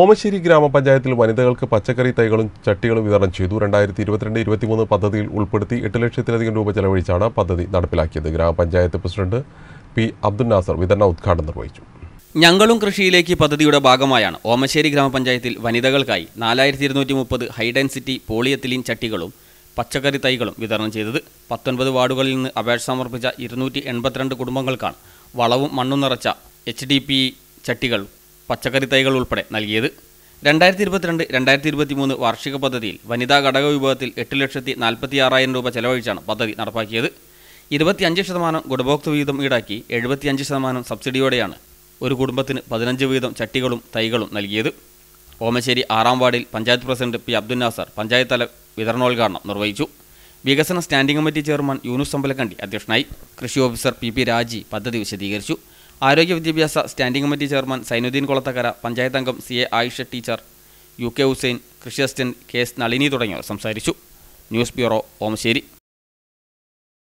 ഓമശ്ശേരി ഗ്രാമപഞ്ചായത്തിൽ വനിതകൾക്ക് പച്ചക്കറി തൈകളും ചട്ടികളും വിതരണം ചെയ്തു. രണ്ടായിരത്തി ഇരുപത്തിരണ്ട് ഇരുപത്തിമൂന്ന് പദ്ധതിയിൽ ഉൾപ്പെടുത്തി എട്ട് ലക്ഷത്തിലധികം രൂപ ചെലവഴിച്ചാണ് പദ്ധതി നടപ്പിലാക്കിയത്. ഗ്രാമപഞ്ചായത്ത് പ്രസിഡന്റ് പി അബ്ദുൽ നാസർ വിതരണ ഉദ്ഘാടനം നിർവഹിച്ചു. ഞങ്ങളും കൃഷിയിലേക്ക് പദ്ധതിയുടെ ഭാഗമായാണ്. ഓമശ്ശേരി ഗ്രാമപഞ്ചായത്തിൽ വനിതകൾക്കായി നാലായിരത്തി ഇരുന്നൂറ്റി മുപ്പത് ഹൈ പോളിയത്തിലിൻ പോളിയത്തിലീൻ ചട്ടികളും പച്ചക്കറി തൈകളും വിതരണം ചെയ്തത്. പത്തൊൻപത് വാർഡുകളിൽ നിന്ന് അപേക്ഷ സമർപ്പിച്ച ഇരുന്നൂറ്റി എൺപത്തിരണ്ട് കുടുംബങ്ങൾക്കാണ് വളവും മണ്ണും നിറച്ച എച്ച് ഡി പി ചട്ടികൾ പച്ചക്കറി തൈകൾ ഉൾപ്പെടെ നൽകിയത്. രണ്ടായിരത്തി ഇരുപത്തിരണ്ട് രണ്ടായിരത്തി ഇരുപത്തി മൂന്ന് വാർഷിക പദ്ധതിയിൽ വനിതാ ഘടക വിഭാഗത്തിൽ എട്ട് ലക്ഷത്തി നാൽപ്പത്തി ആറായിരം രൂപ ചെലവഴിച്ചാണ് പദ്ധതി നടപ്പാക്കിയത്. ഇരുപത്തിയഞ്ച് ശതമാനം ഗുണഭോക്തൃ വീതം ഈടാക്കി എഴുപത്തിയഞ്ച് ശതമാനം സബ്സിഡിയോടെയാണ് ഒരു കുടുംബത്തിന് പതിനഞ്ച് വീതം ചട്ടികളും തൈകളും നൽകിയത്. ഓമശ്ശേരി ആറാം വാർഡിൽ പഞ്ചായത്ത് പ്രസിഡന്റ് പി അബ്ദുൽ നാസർ പഞ്ചായത്ത് തല വിതരണോദ്ഘാടനം നിർവഹിച്ചു. വികസന standing committee chairman Yunus Ambalakandi അധ്യക്ഷനായി. കൃഷി ഓഫീസർ പി പി രാജി പദ്ധതി വിശദീകരിച്ചു. ആരോഗ്യ വിദ്യാഭ്യാസ standing committee chairman Zainuddin Kolathakkara panchayat അംഗം C A Ayisha teacher U K Hussain കൃഷി അസിസ്റ്റന്റ് കെ എസ് നളിനി തുടങ്ങിയവർ സംസാരിച്ചു. News bureau Omassery.